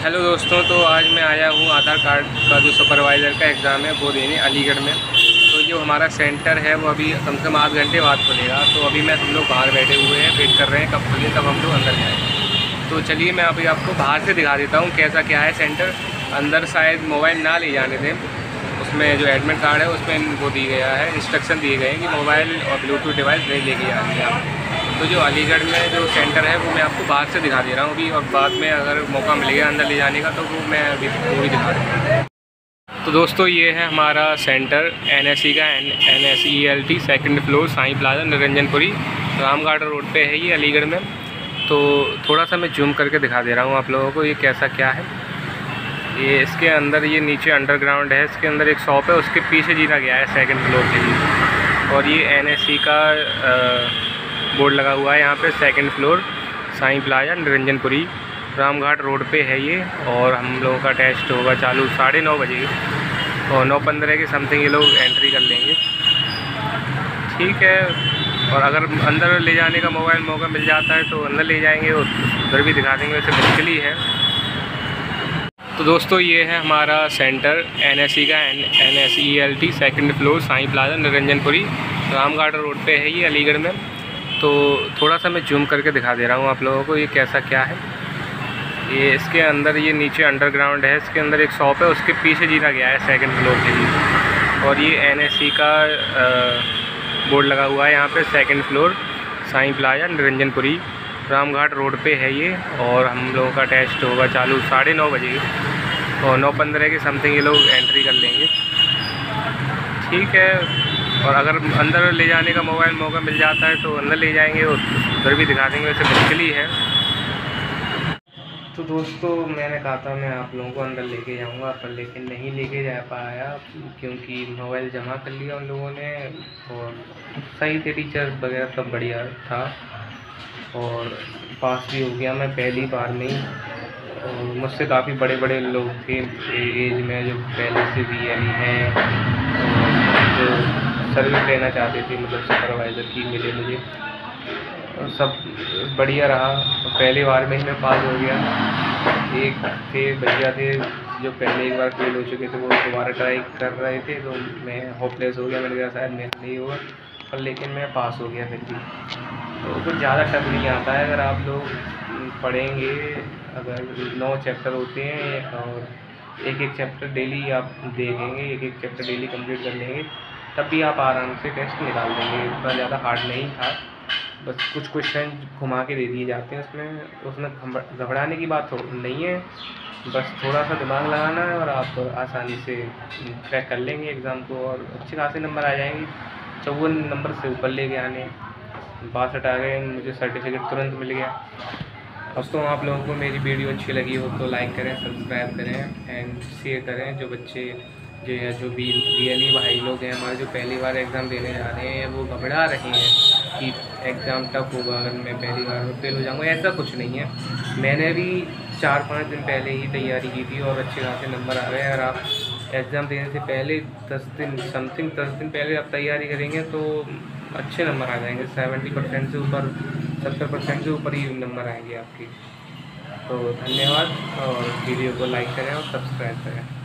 Hello दोस्तों तो आज मैं आया हूँ आधार कार्ड का जो सुपरवाइज़र का एग्ज़ाम है, वो देने अलीगढ़ में। तो जो हमारा सेंटर है, वो अभी कम से कम आध घंटे बाद खुलेगा। तो अभी मैं हम लोग बाहर बैठे हुए हैं वेट कर रहे हैं, कब खुले, तब हम लोग अंदर जाएँ तो चलिए मैं अभी आपको बाहर से दिखा देता हूँ कैसा क्या है सेंटर अंदर शायद मोबाइल ना ले जाने दें। उसमें जो एडमिट कार्ड है, उसमें वो दी गया है इंस्ट्रक्शन दिए गए हैं कि मोबाइल और ब्लूटूथ डिवाइस नहीं लेके जाएँगे आप। तो जो अलीगढ़ में जो सेंटर है वो मैं आपको बाहर से दिखा दे रहा हूँ अभी और बाद में अगर मौका मिल गया अंदर ले जाने का तो वो मैं अभी वो भी दिखा दूँगा। तो दोस्तों ये है हमारा सेंटर एन का N N S E L T second floor Sai plaza Niranjanpuri Ramghat road पे है ये अलीगढ़ में। तो थोड़ा सा मैं जूम करके दिखा दे रहा हूँ आप लोगों को ये कैसा क्या है। ये इसके अंदर ये नीचे अंडरग्राउंड है इसके अंदर एक शॉप है उसके पीछे जीना गया है सेकंड फ्लोर के लिए। और ये एनएससी का आ, बोर्ड लगा हुआ है यहाँ पे second floor Sai plaza, Niranjanpuri. Ramghat road पे है ये और हम लोगों का टेस्ट होगा चालू साढ़े नौ बजे। और नौ पंद्रह के समथिंग ये लोग एंट्री कर लेंगे। ठीक है। और अगर अंदर ले जाने का मोबाइल मौका मिल जाता है तो अंदर ले जाएँगे और उधर भी दिखा देंगे, वैसे मुश्किल ही है। तो दोस्तों, ये है हमारा सेंटर एनएससी का N N S E L T second floor Sai plaza, Niranjanpuri. Ramghat road पे है ये, अलीगढ़ में। तो थोड़ा सा मैं जूम करके दिखा दे रहा हूँ आप लोगों को ये कैसा क्या है। ये इसके अंदर ये नीचे अंडरग्राउंड है, इसके अंदर एक शॉप है, उसके पीछे जीना गया है सेकंड फ्लोर के लिए। और ये एन का बोर्ड लगा हुआ है यहाँ पे second floor Sai plaza, Niranjanpuri, Ramghat road पे है ये। और हम लोगों का टेस्ट होगा चालू साढ़े नौ बजे। और नौ पंद्रह के समथिंग ये लोग एंट्री कर लेंगे। ठीक है। और अगर अंदर ले जाने का मोबाइल मौका मिल जाता है तो अंदर ले जाएँगे और उधर भी दिखा देंगे, वैसे मुश्किल ही है। तो दोस्तों, मैंने कहा था मैं आप लोगों को अंदर लेके जाऊँगा, पर लेकिन नहीं लेके जा पाया क्योंकि मोबाइल जमा कर लिया उन लोगों ने और सही थे टीचर्स वगैरह सब बढ़िया था और पास भी हो गया मैं पहली बार में और मुझसे काफ़ी बड़े बड़े लोग थे एज में जो पहले से भी यानी हैं जो सर्विस लेना चाहते थे मतलब सुपरवाइज़र की मिले मुझे। और सब बढ़िया रहा। पहली बार में ही मैं पास हो गया। एक थे, भैया थे, जो पहले एक बार फेल हो चुके थे, वो दोबारा ट्राई कर रहे थे तो मैं होपलेस हो गया। मैंने कहा शायद मेरा नहीं होगा पर लेकिन मैं पास हो गया फिर भी। तो कुछ ज़्यादा टफ नहीं आता है। अगर आप लोग पढ़ेंगे, अगर नौ चैप्टर होते हैं और एक एक चैप्टर डेली आप देखेंगे, एक एक चैप्टर डेली कंप्लीट कर लेंगे तब भी आप आराम से टेस्ट निकाल देंगे। इतना ज़्यादा हार्ड नहीं था। बस कुछ क्वेश्चन घुमा के दे दिए जाते हैं उसमें। उसमें घबराने की बात नहीं है। बस थोड़ा सा दिमाग लगाना है और आप आसानी से क्रैक कर लेंगे एग्ज़ाम को और अच्छे खासे नंबर आ जाएँगे। चौवन नंबर से ऊपर ले आने। बासठ आ गए, मुझे सर्टिफिकेट तुरंत मिल गया। दोस्तों आप लोगों को मेरी वीडियो अच्छी लगी हो तो लाइक करें सब्सक्राइब करें एंड शेयर करें। जो बच्चे जो है, जो एल ई भाई लोग हैं, हमारे जो पहली बार एग्ज़ाम देने जा रहे हैं, वो घबरा रहे हैं कि एग्ज़ाम टफ होगा, अगर मैं पहली बार में फेल हो जाऊँगा, ऐसा कुछ नहीं है। मैंने भी चार पाँच दिन पहले ही तैयारी की थी और अच्छे खासे नंबर आ गए अगर आप एग्ज़ाम देने से पहले दस दिन समथिंग दस दिन पहले आप तैयारी करेंगे तो अच्छे नंबर आ जाएँगे। सेवेंटी परसेंट से ऊपर, सत्तर परसेंट से ऊपर ही नंबर आएँगे आपकी। तो धन्यवाद और वीडियो को लाइक करें और सब्सक्राइब करें।